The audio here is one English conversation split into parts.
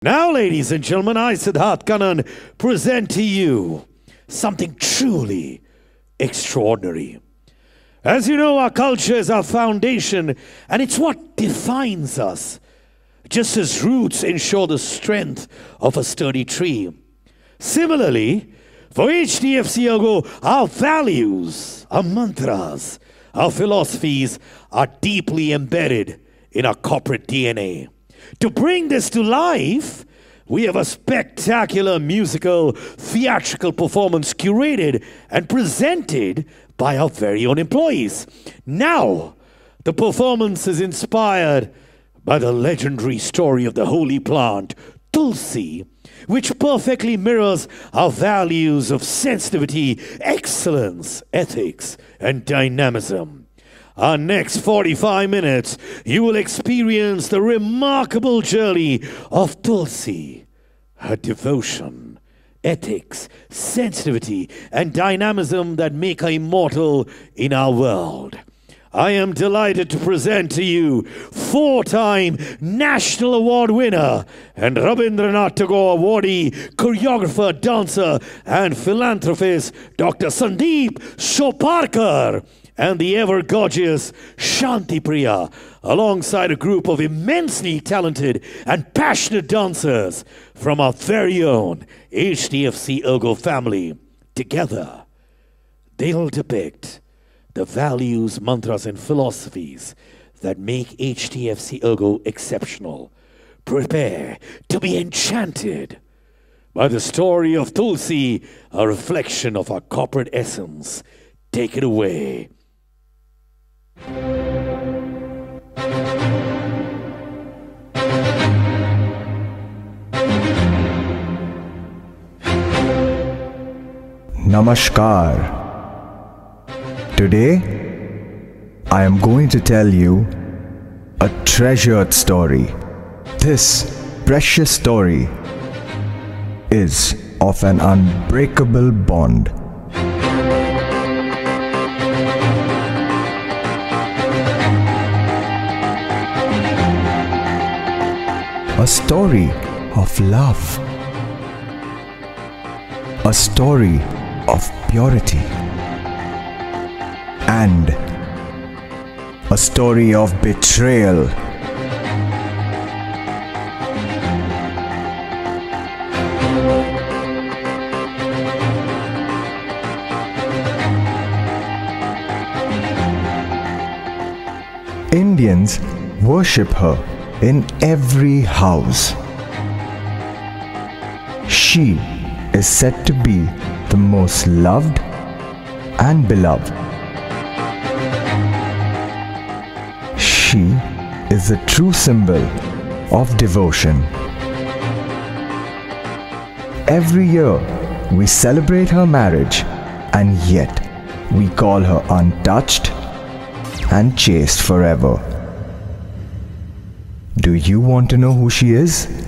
Now, ladies and gentlemen, I, Siddharth Kanan, present to you something truly extraordinary. As you know, our culture is our foundation, and it's what defines us, just as roots ensure the strength of a sturdy tree. Similarly, for HDFC Ergo, our values, our mantras, our philosophies are deeply embedded in our corporate DNA. To bring this to life, we have a spectacular musical, theatrical performance curated and presented by our very own employees. Now, the performance is inspired by the legendary story of the holy plant, Tulsi, which perfectly mirrors our values of sensitivity, excellence, ethics, and dynamism. Our next 45 minutes, you will experience the remarkable journey of Tulsi, her devotion, ethics, sensitivity, and dynamism that make her immortal in our world. I am delighted to present to you four time National Award winner and Rabindranath Tagore awardee, choreographer, dancer, and philanthropist, Dr. Sandip Soparrkar and the ever gorgeous Shanthi Priya, alongside a group of immensely talented and passionate dancers from our very own HDFC Ergo family. Together, they'll depict the values, mantras, and philosophies that make HDFC Ergo exceptional. Prepare to be enchanted by the story of Tulsi, a reflection of our corporate essence. Take it away. Namaskar. Today, I am going to tell you a treasured story. This precious story is of an unbreakable bond. A story of love. A story of purity. And a story of betrayal. Indians worship her in every house. She is said to be the most loved and beloved. She is the true symbol of devotion. Every year we celebrate her marriage and yet we call her untouched and chaste forever. Do you want to know who she is?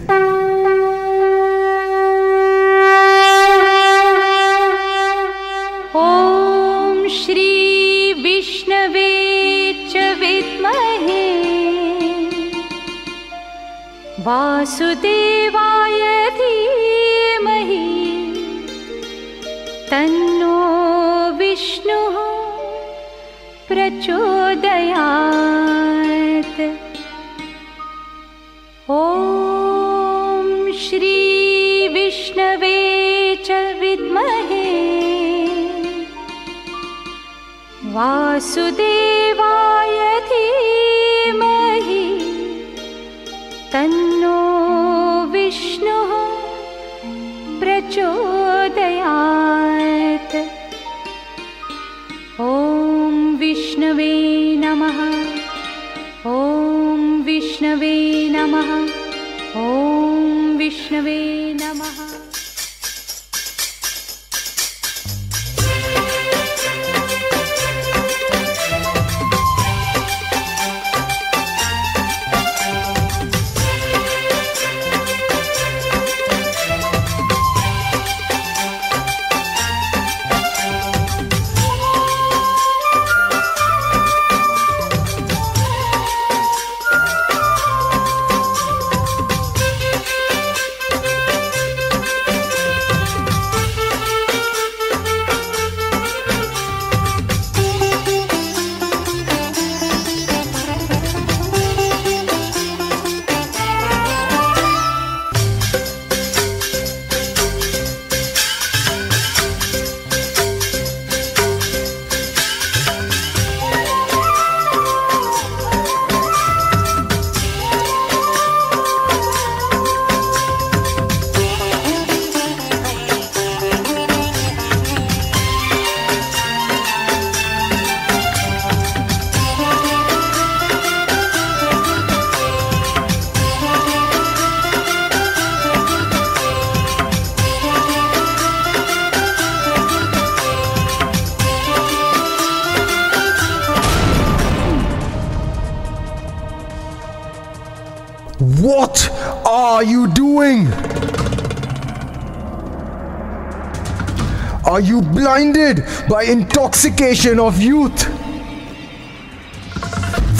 Are you blinded by intoxication of youth?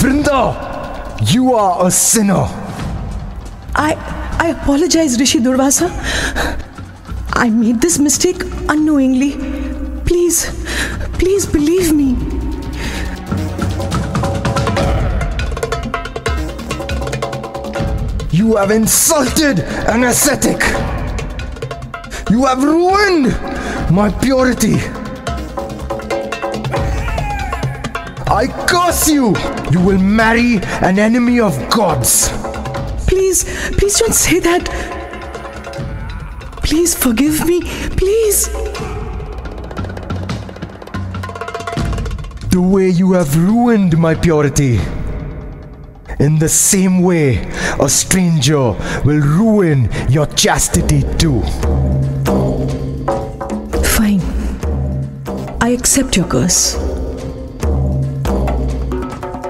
Vrinda, you are a sinner. I I apologize, Rishi Durvasa. I made this mistake unknowingly. Please, please believe me. You have insulted an ascetic. You have ruined my purity. I curse you. You will marry an enemy of God's. Please, please don't say that. Please forgive me. Please. The way you have ruined my purity. In the same way, a stranger will ruin your chastity too. Accept your curse.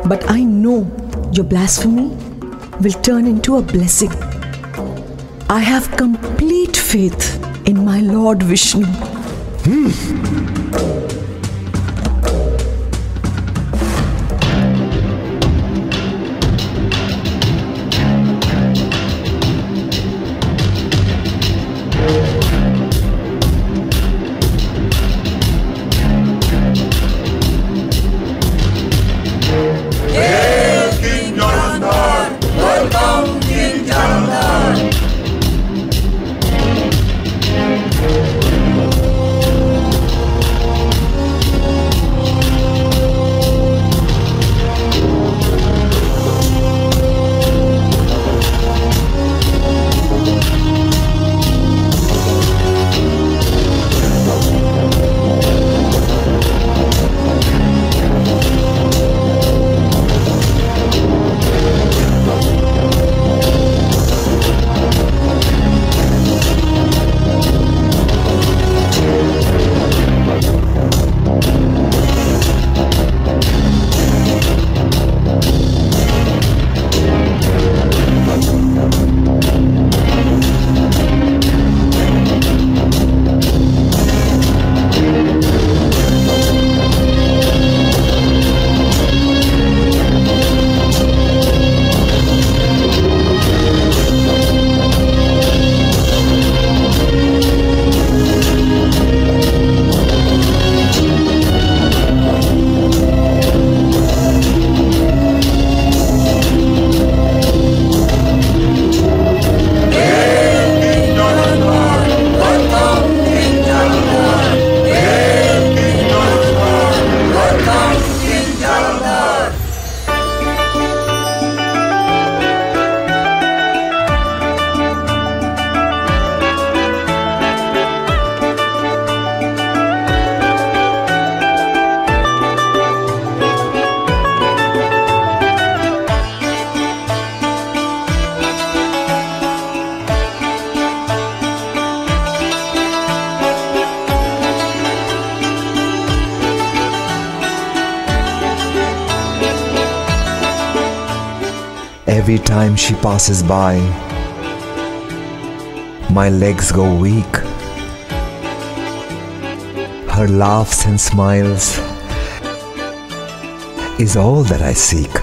But I know your blasphemy will turn into a blessing. I have complete faith in my Lord Vishnu. Hmm. Every time she passes by, my legs go weak. Her laughs and smiles is all that I seek.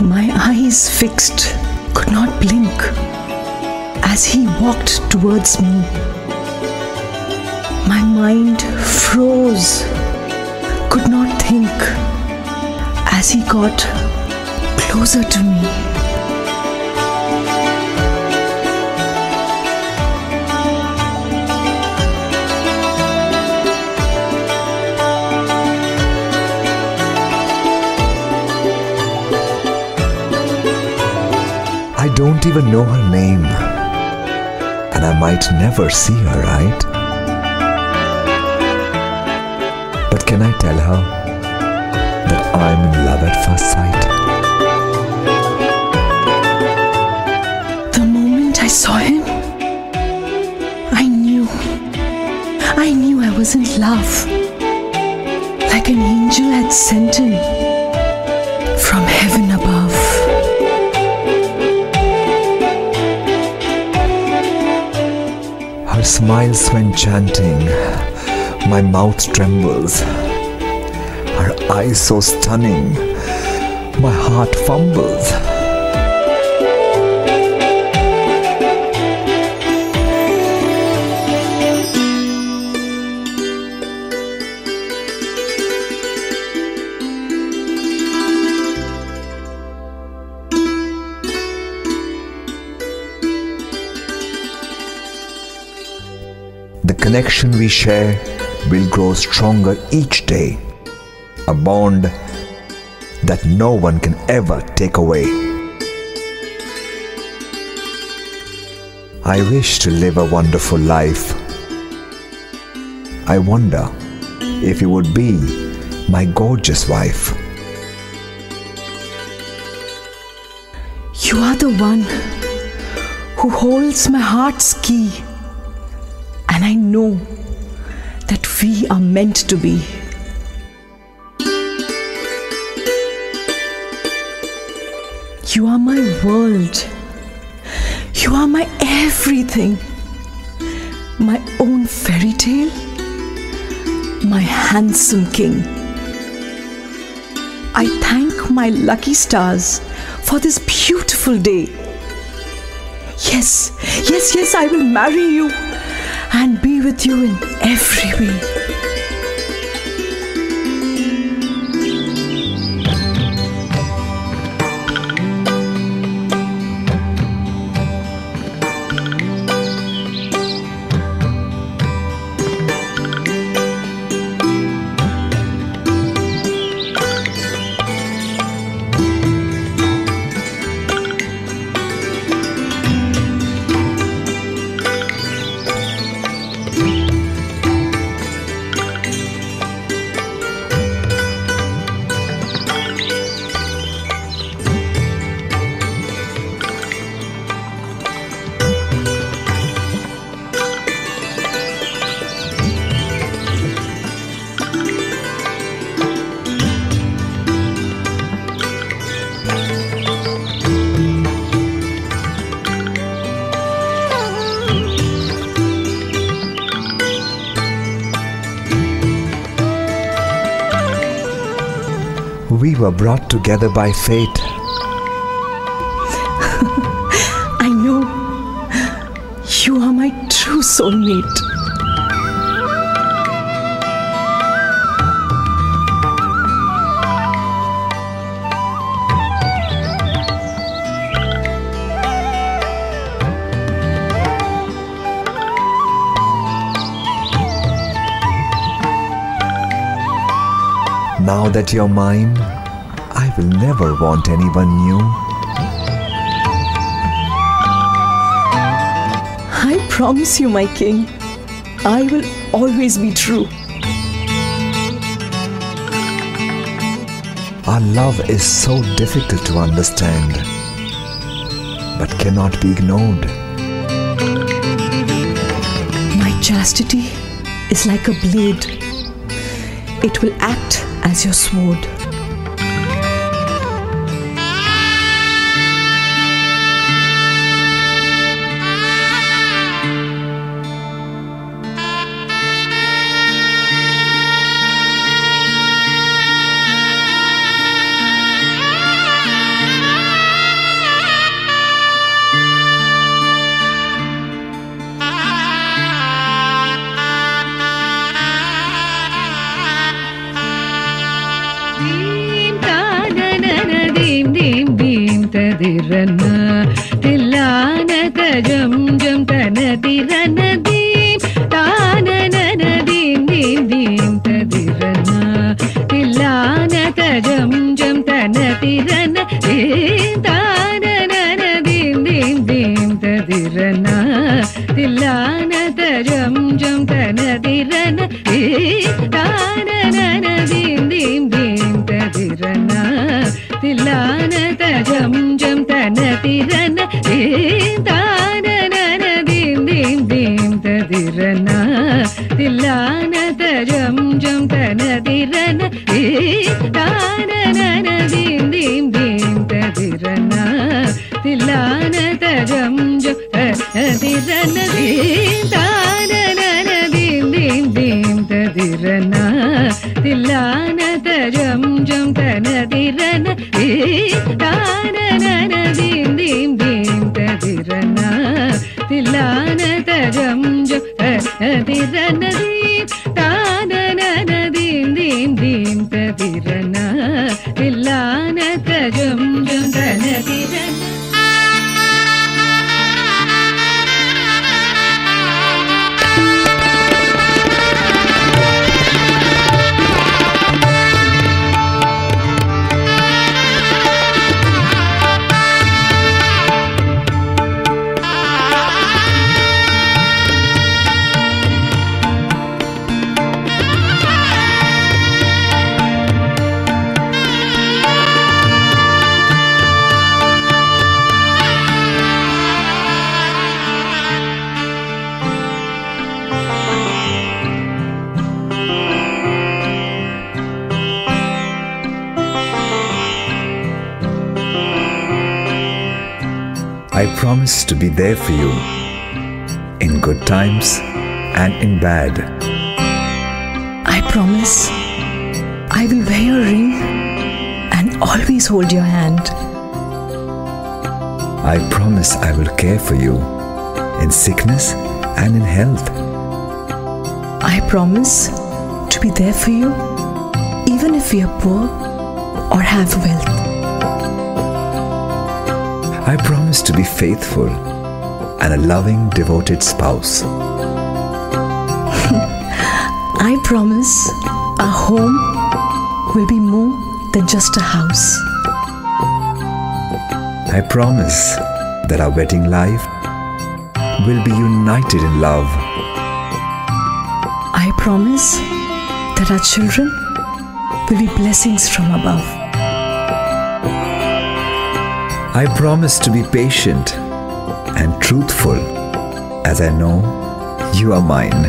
My eyes fixed, walked towards me. My mind froze, could not think as he got closer to me. I don't even know her name, and I might never see her, right? But can I tell her that I'm in love at first sight? The moment I saw him, I knew. I knew I was in love. Like an angel had sent him. Smiles when chanting, my mouth trembles. Her eyes so stunning, my heart fumbles. Connection we share will grow stronger each day. A bond that no one can ever take away. I wish to live a wonderful life. I wonder if you would be my gorgeous wife. You are the one who holds my heart's key, and I know that we are meant to be. You are my world. You are my everything. My own fairy tale. My handsome king. I thank my lucky stars for this beautiful day. Yes, yes, yes, I will marry you and be with you in every way. Were brought together by fate. I know you are my true soulmate. Now that you're mine, will never want anyone new. I promise you, my king, I will always be true. Our love is so difficult to understand, but cannot be ignored. My chastity is like a blade, it will act as your sword. மனதே I promise I will care for you in sickness and in health. I promise to be there for you even if we are poor or have wealth. I promise to be faithful and a loving, devoted spouse. I promise our home will be more than just a house. I promise that our wedding life will be united in love. I promise that our children will be blessings from above. I promise to be patient and truthful as I know you are mine.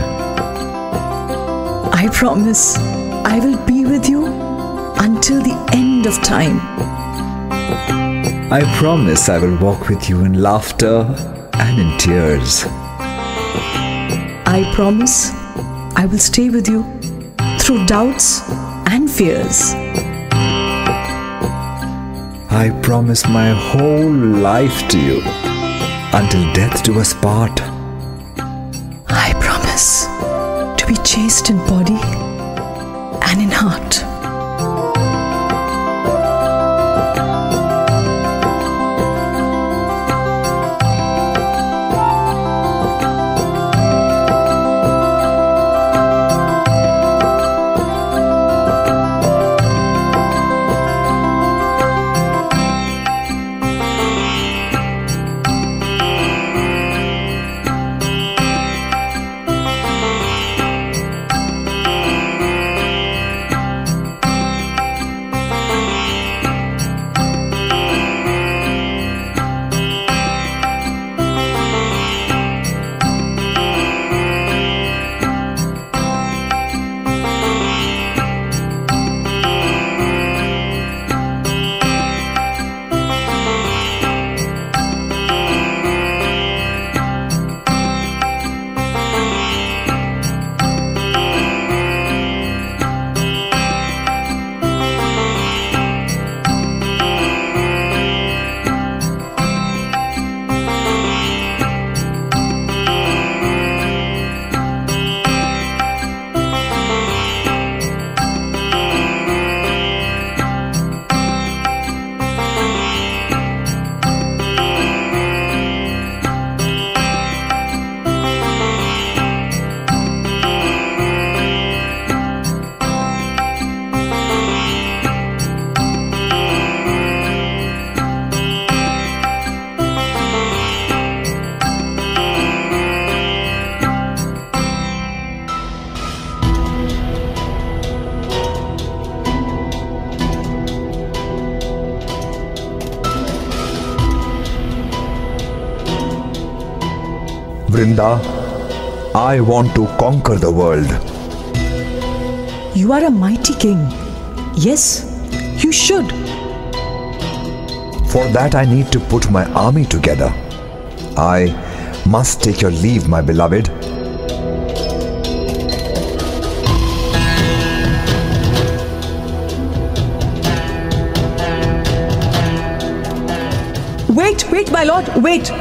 I promise I will be with you until the end of time. I promise I will walk with you in laughter and in tears. I promise I will stay with you through doubts and fears. I promise my whole life to you until death do us part. Nanda, I want to conquer the world. You are a mighty king. Yes, you should. For that I need to put my army together. I must take your leave, my beloved. Wait, wait, my lord, wait.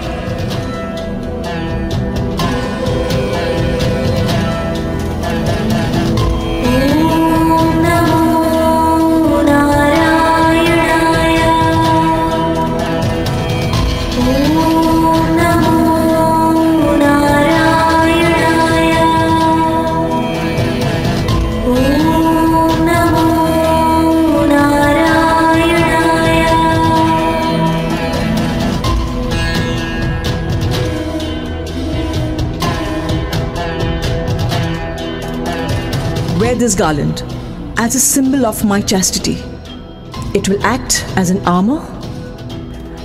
Garland as a symbol of my chastity. It will act as an armor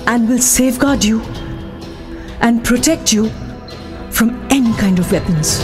and will safeguard you and protect you from any kind of weapons.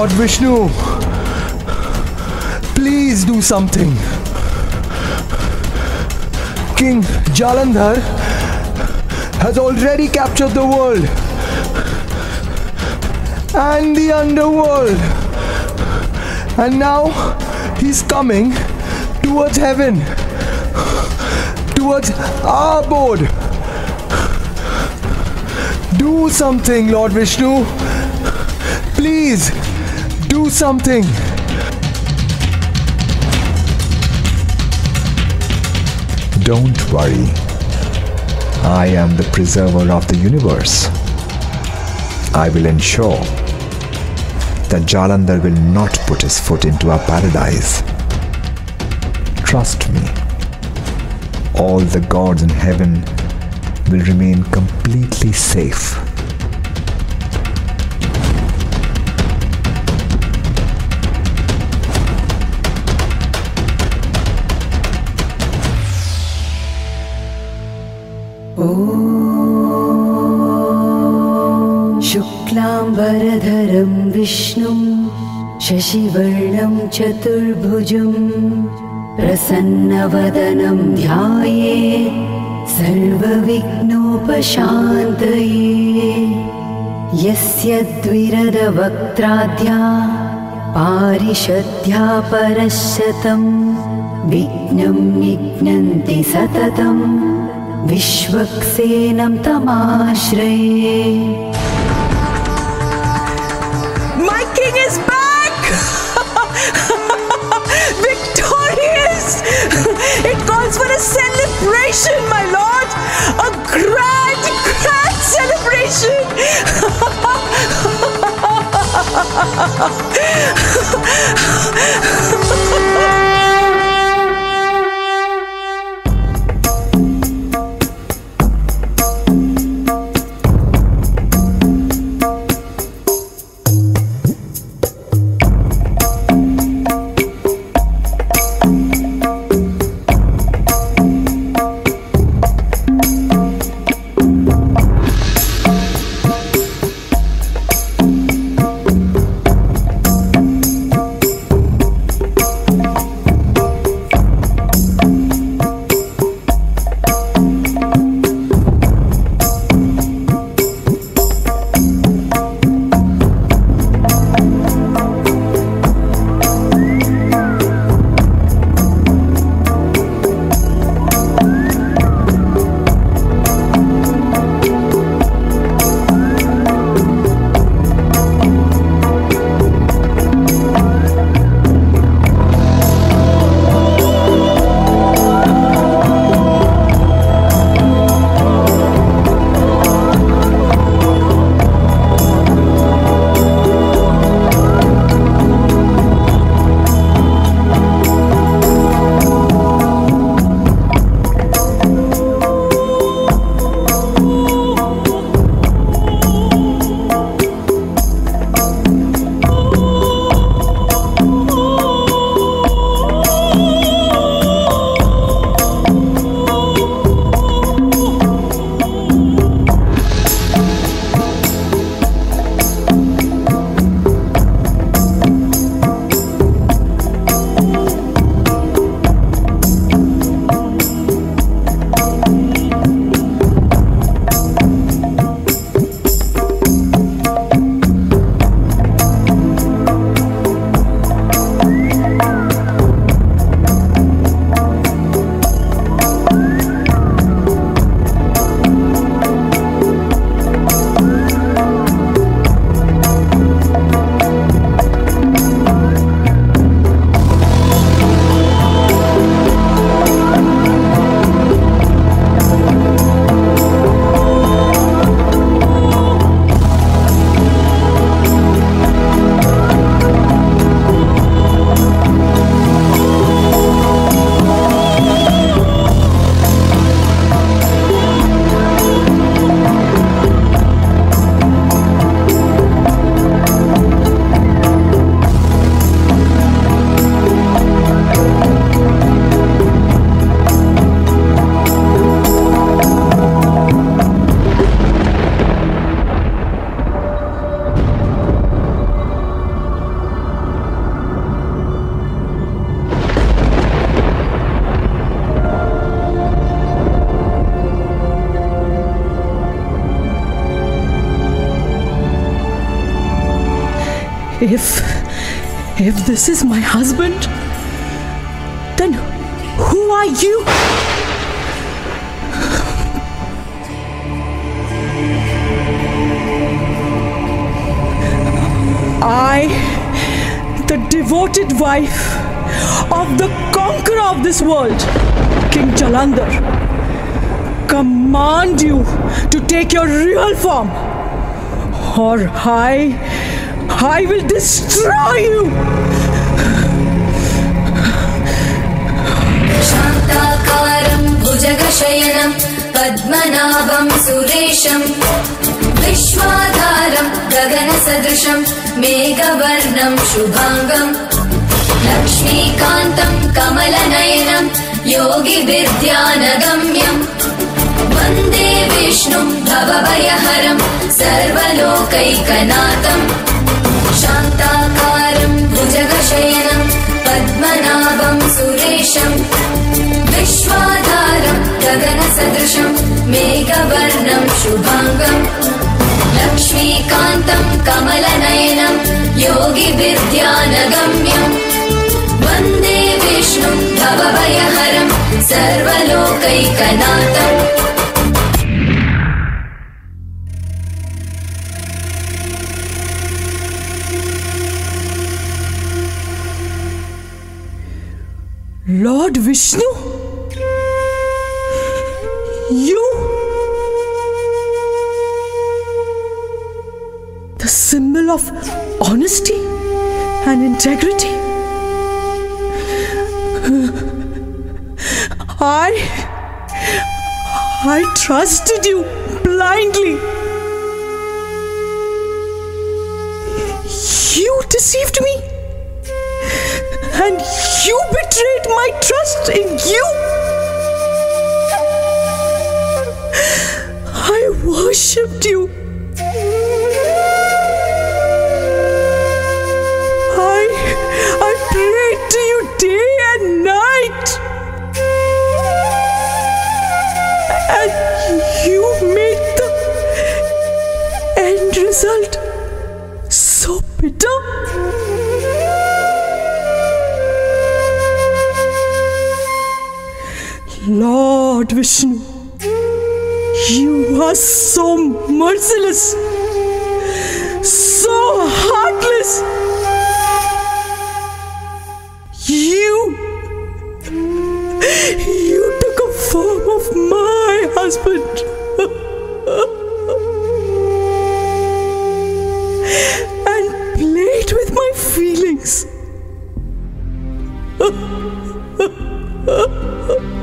Lord Vishnu, please do something. King Jalandhar has already captured the world and the underworld. And now he's coming towards heaven, towards our board. Do something, Lord Vishnu. Please, do something. Don't worry. I am the preserver of the universe. I will ensure that Jalandhar will not put his foot into our paradise. Trust me. All the gods in heaven will remain completely safe. शुक्लाम्बरधरं विष्णुं शशिवर्णं चतुर्भुजं प्रसन्नवदनं ध्याये सर्वविघ्नोपशान्तये। यस्य द्विरदवक्त्राद्या पारिषद्या परशतं विघ्नं निघ्नन्ति सततं विश्वक्सेनं तमाश्रये My king is back! Victorious! It calls for a celebration, my lord! A grand, grand celebration! this is my husband, then who are you? I, the devoted wife of the conqueror of this world, King Jalandhar, command you to take your real form, or I, I will destroy you. शान्ताकारं भुजगशयनं पद्मनाभं सुरेशं विश्वाधारं गगनसदृशं मेघवर्णं शुभाङ्गम् लक्ष्मीकान्तं कमलनयनं योगिविद्यानगम्यम् वन्दे विष्णुं भवभयहरं सर्वलोकैकनाथम् भुजगशयनं पद्मनाभं सुरेशं विश्वाधारं गगनसदृशं मेघवर्णं शुभाङ्गम् लक्ष्मीकान्तं कमलनयनं योगिविद्यानगम्यम् वन्दे विष्णुं भवभयहरं सर्वलोकैकनाथम् Lord Vishnu? You? The symbol of honesty and integrity? I. I trusted you blindly. You deceived me and you betrayed my trust in you. I worshipped you. I I prayed to you day and night. And Vishnu, you are so merciless, so heartless. You, you took a form of my husband. and played with my feelings.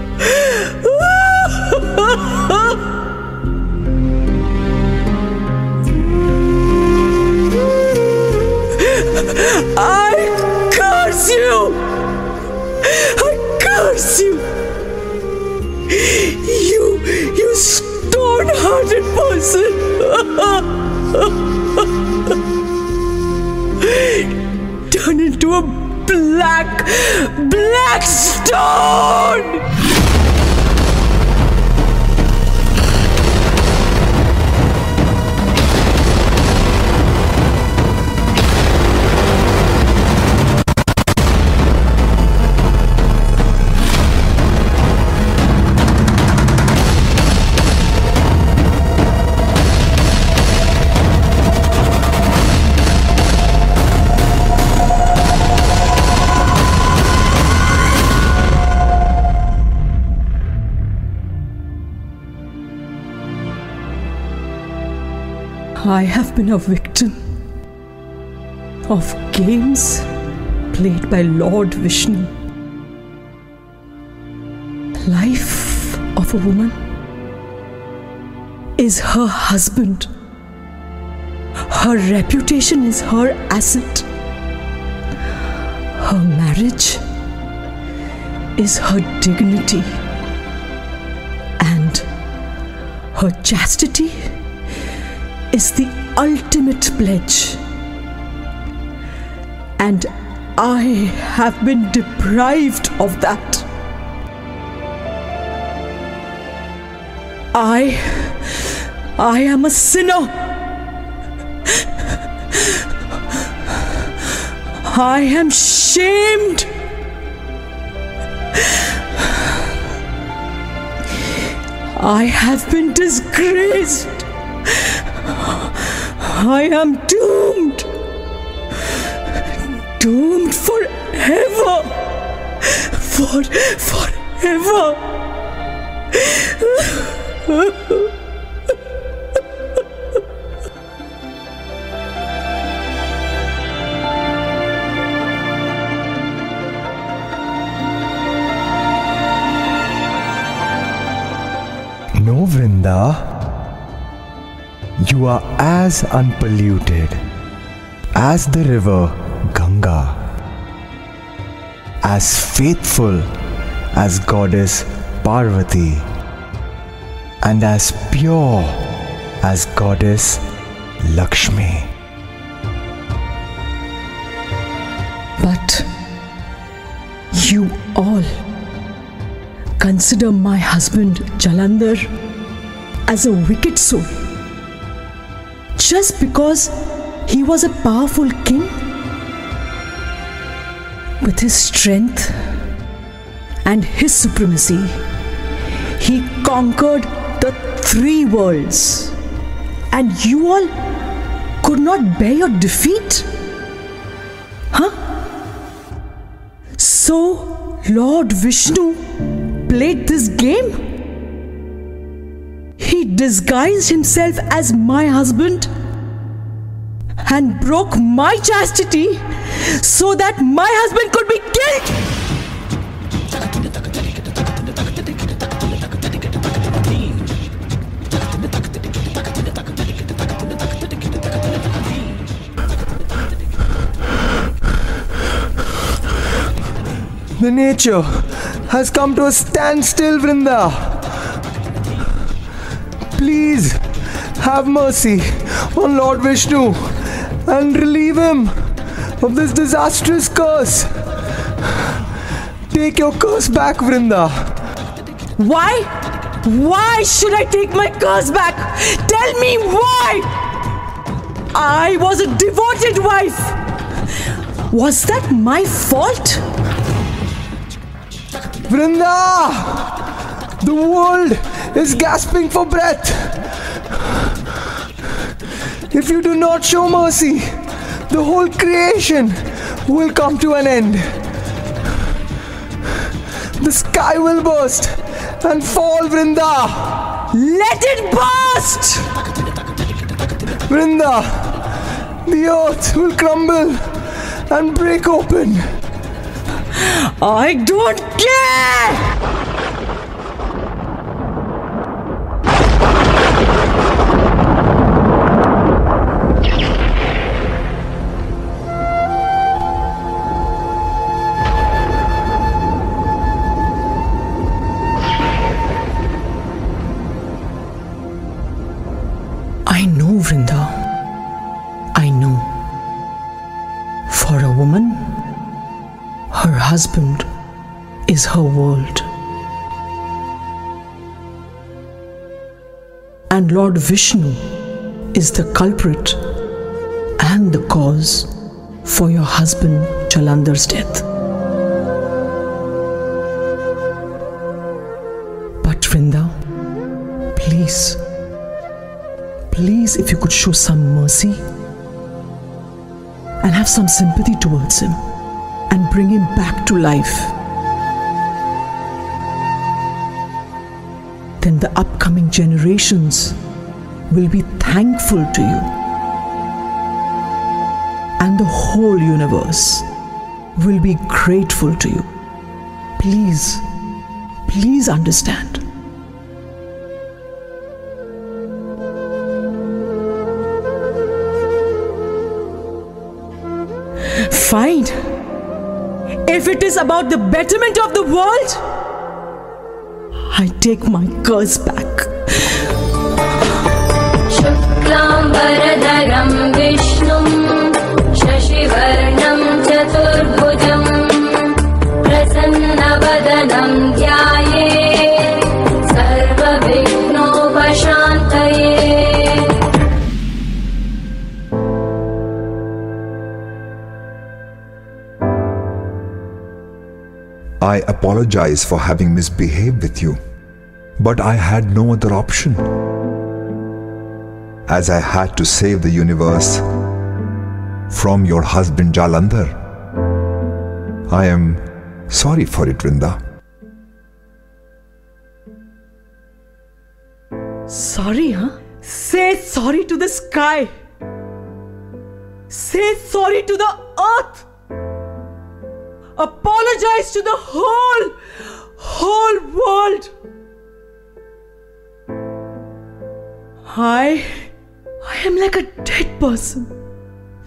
I curse you! I curse you! You, you stone-hearted person! Turn into a black, black stone! I have been a victim of games played by Lord Vishnu. Life of a woman is her husband. Her reputation is her asset. Her marriage is her dignity. And her chastity is the ultimate pledge. And I have been deprived of that. I. I am a sinner. I am shamed. I have been disgraced. I am doomed. Doomed forever. For forever. You are as unpolluted as the river Ganga, as faithful as goddess Parvati, and as pure as goddess Lakshmi. But you all consider my husband Jalandhar as a wicked soul just because he was a powerful king with his strength and his supremacy he conquered the three worlds and you all could not bear your defeat Huh? so, Lord Vishnu played this game? He disguised himself as my husband and broke my chastity so that my husband could be killed. The nature has come to a standstill, Vrinda. Please have mercy on Lord Vishnu and relieve him of this disastrous curse. Take your curse back, Vrinda. Why? Why should I take my curse back? Tell me why! I was a devoted wife. Was that my fault? Vrinda! The world is gasping for breath. If you do not show mercy, the whole creation will come to an end. The sky will burst and fall, Vrinda. Let it burst! Vrinda, the earth will crumble and break open. I don't care! Husband is her world. And Lord Vishnu is the culprit and the cause for your husband Jalandhar's death. But Vrinda, please, please, if you could show some mercy and have some sympathy towards him and bring him back to life. Then the upcoming generations will be thankful to you. And the whole universe will be grateful to you. Please, please understand. If it is about the betterment of the world, I take my curse back. Apologize for having misbehaved with you, but I had no other option. As I had to save the universe from your husband Jalandhar. I am sorry for it, Vrinda. Sorry, huh? Say sorry to the sky. Say sorry to the earth. Apologize to the whole, whole world. I, I am like a dead person.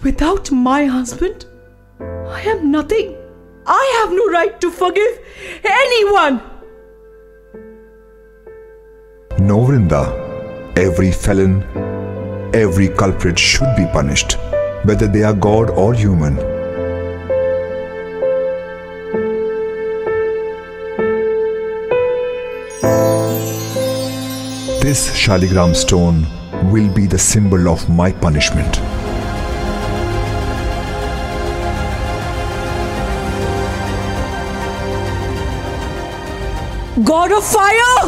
Without my husband, I am nothing. I have no right to forgive anyone. No, Vrinda. Every felon, every culprit should be punished, whether they are God or human. This Shaligram stone will be the symbol of my punishment. God of fire!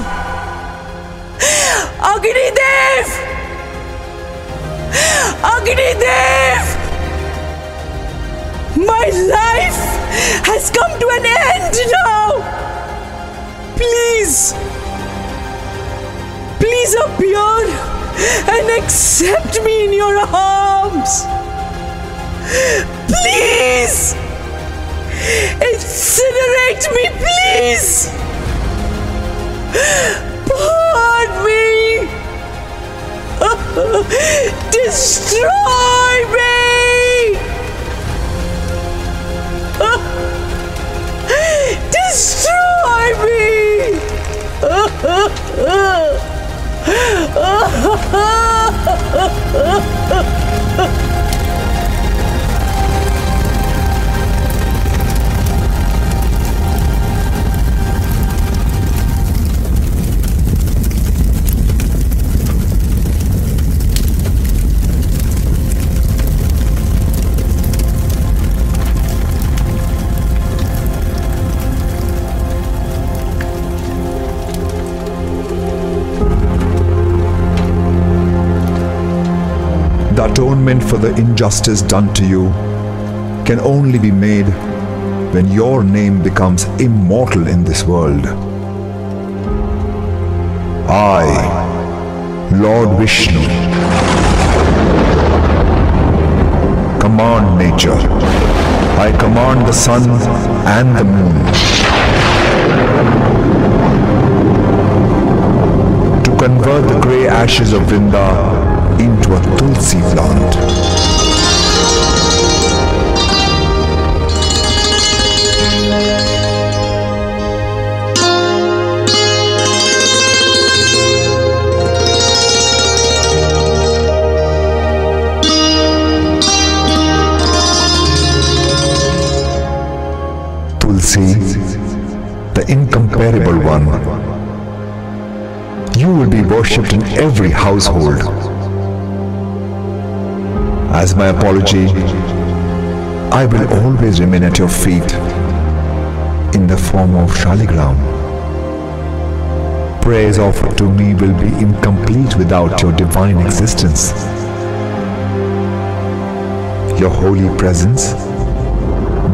Agni Dev! Agni Dev! My life has come to an end now! Please! Please appear and accept me in your arms! Please! Incinerate me, please! Burn me! Destroy me! Destroy me! The atonement for the injustice done to you can only be made when your name becomes immortal in this world. I, Lord Vishnu, command nature. I command the sun and the moon to convert the grey ashes of Vrinda a tulsi. Tulsi, the incomparable one, you will be worshipped in every household. As my apology, I will always remain at your feet in the form of Shaligram. Prayers offered to me will be incomplete without your divine existence. Your holy presence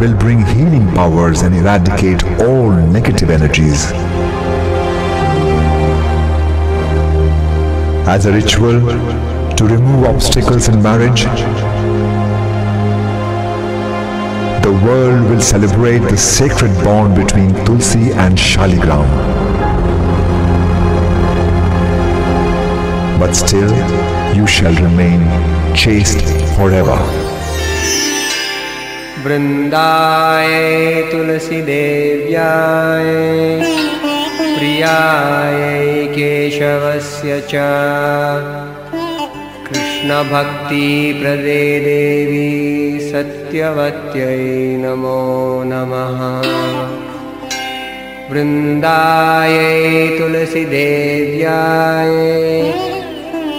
will bring healing powers and eradicate all negative energies. As a ritual to remove obstacles in marriage, the world will celebrate the sacred bond between Tulsi and Shaligram. But still, you shall remain chaste forever. वृन्दाय तुलसीदेव्याय प्रियायै केशवस्य च कृष्णभक्तिप्रदे देवी सत्यवत्यै नमो नमः। वृन्दायै तुलसीदेव्याय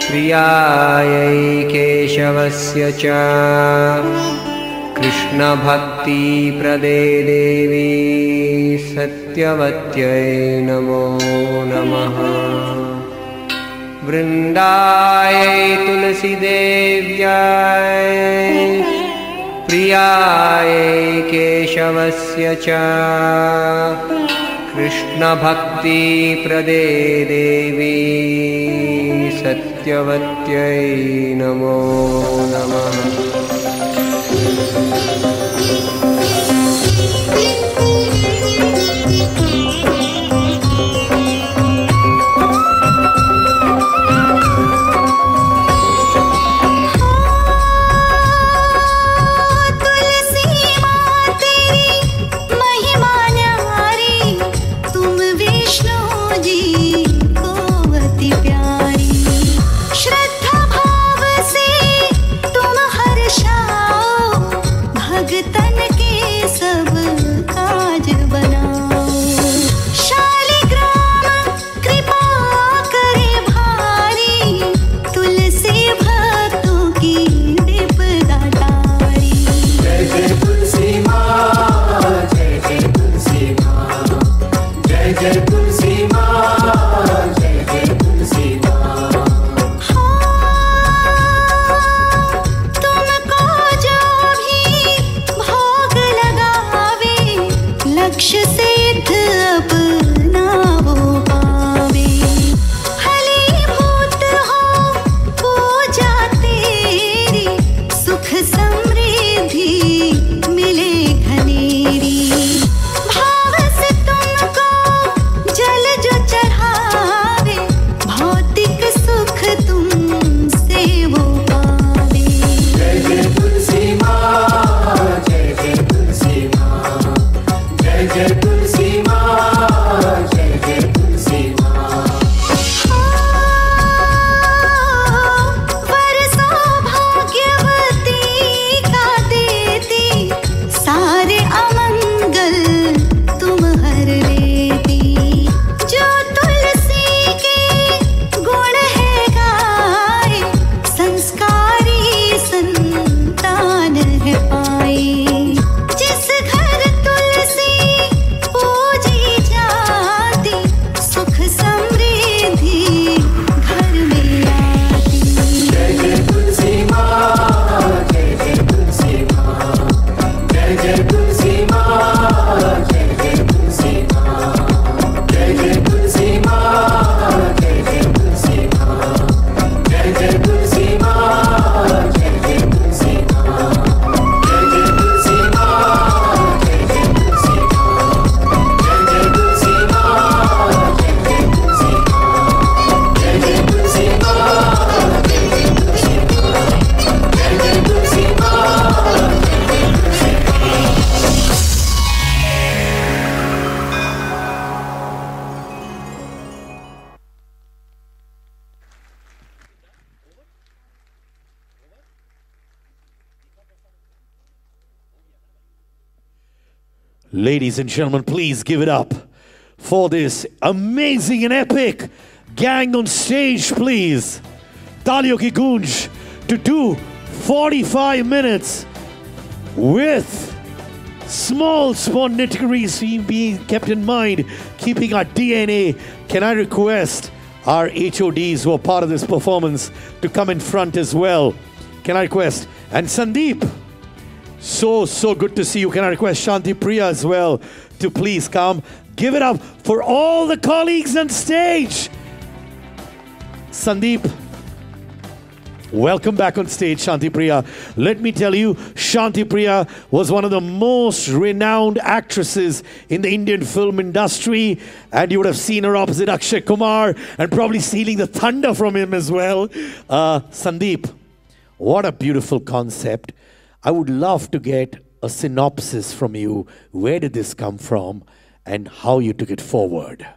प्रियायै केशवस्य च। कृष्णभक्तिप्रदे देवी सत्यवत्यै नमो नमः वृन्दायै तुलसीदेव्याय प्रियायै केशवस्य च कृष्णभक्तिप्रदे देवी सत्यवत्यै नमो नमः and gentlemen, please give it up for this amazing and epic gang on stage, please. Talio ki gunj to do 45 minutes with small nitty-gritties being kept in mind, keeping our DNA. Can I request our HODs who are part of this performance to come in front as well? Can I request? And Sandip, so, so good to see you. Can I request Shanthi Priya as well to please come? Give it up for all the colleagues on stage. Sandip, welcome back on stage, Shanthi Priya. Let me tell you, Shanthi Priya was one of the most renowned actresses in the Indian film industry, and you would have seen her opposite Akshay Kumar and probably stealing the thunder from him as well. Uh, Sandip, what a beautiful concept. I would love to get a synopsis from you. Where did this come from and how you took it forward?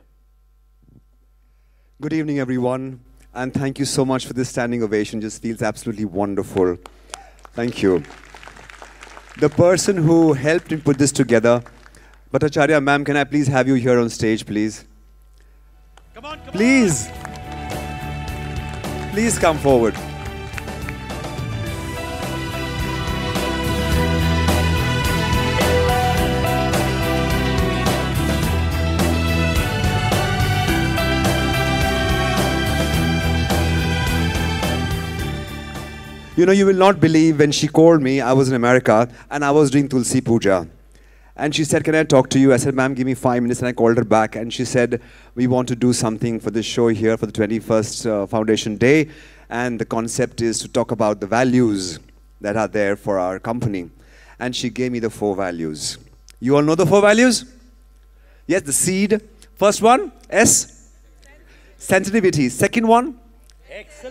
Good evening, everyone, and thank you so much for this standing ovation. Just feels absolutely wonderful. Thank you. The person who helped me put this together, Bhattacharya ma'am, can I please have you here on stage, please? Come on, come Please. Please come forward. You know, you will not believe when she called me, I was in America and I was doing Tulsi Puja. And she said, Can I talk to you? I said, Ma'am, give me five minutes. And I called her back and she said, We want to do something for this show here for the 21st uh, Foundation Day. And the concept is to talk about the values that are there for our company. And she gave me the four values. You all know the four values? Yes, the seed. First one, S. Sensitivity. Second one,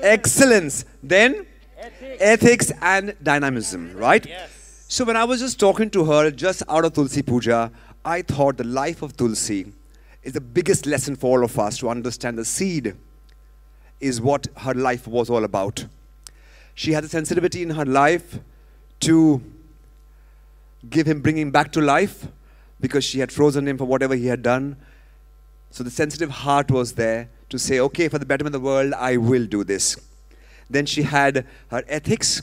excellence. Then, ethics. and dynamism, right? So when I was just talking to her just out of Tulsi Puja, I thought the life of Tulsi is the biggest lesson for all of us to understand the seed is what her life was all about. She had a sensitivity in her life to give him, bring him back to life because she had frozen him for whatever he had done. So the sensitive heart was there to say, okay, for the betterment of the world, I will do this. Then she had her ethics.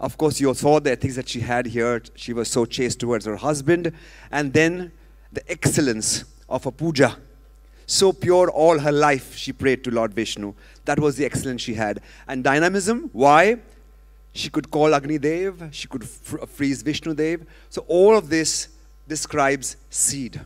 Of course, you saw the ethics that she had here. She was so chaste towards her husband. And then the excellence of a puja. So pure all her life, she prayed to Lord Vishnu. That was the excellence she had. And dynamism, why? She could call Agni Dev, she could fr- freeze Vishnu Dev. So all of this describes seed.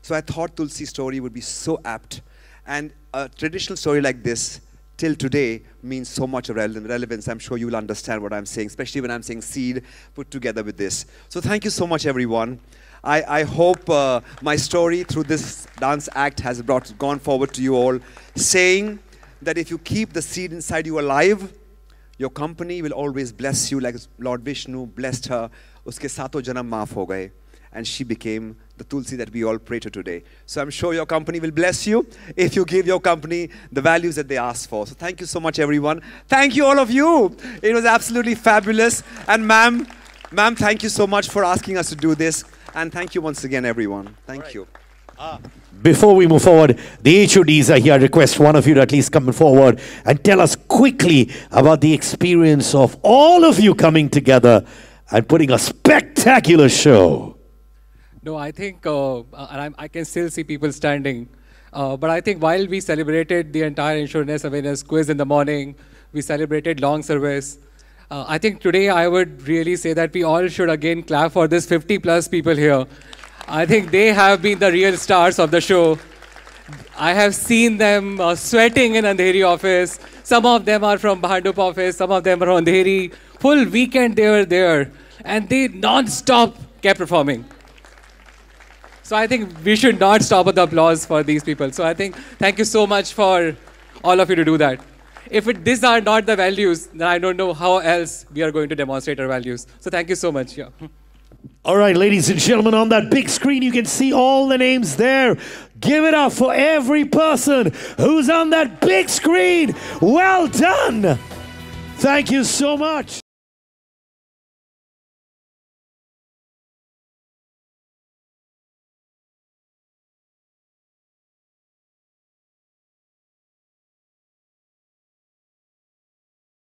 So I thought Tulsi's story would be so apt. And a traditional story like this, till today, means so much rele- relevance. I'm sure you'll understand what I'm saying, especially when I'm saying seed put together with this. So thank you so much, everyone. I, I hope uh, my story through this dance act has brought, gone forward to you all, saying that if you keep the seed inside you alive, your company will always bless you like Lord Vishnu blessed her. Uske sato janam maaf ho gaye. And she became the Tulsi that we all pray to today. So I'm sure your company will bless you if you give your company the values that they ask for. So thank you so much, everyone. Thank you, all of you. It was absolutely fabulous. And ma'am, ma'am, thank you so much for asking us to do this. And thank you once again, everyone. Thank you. Ah. Before we move forward, the HODs are here. I request one of you to at least come forward and tell us quickly about the experience of all of you coming together and putting a spectacular show. No, I think, uh, and I'm, I can still see people standing. Uh, but I think while we celebrated the entire insurance awareness quiz in the morning, we celebrated long service. Uh, I think today I would really say that we all should again clap for this 50 plus people here. I think they have been the real stars of the show. I have seen them uh, sweating in Andheri office. Some of them are from Bhandup office. Some of them are Andheri. Full weekend they were there, and they non-stop kept performing. So I think we should not stop with the applause for these people. So I think thank you so much for all of you to do that. If it, these are not the values, then I don't know how else we are going to demonstrate our values. So thank you so much. Yeah. All right, ladies and gentlemen, on that big screen, you can see all the names there. Give it up for every person who's on that big screen. Well done. Thank you so much.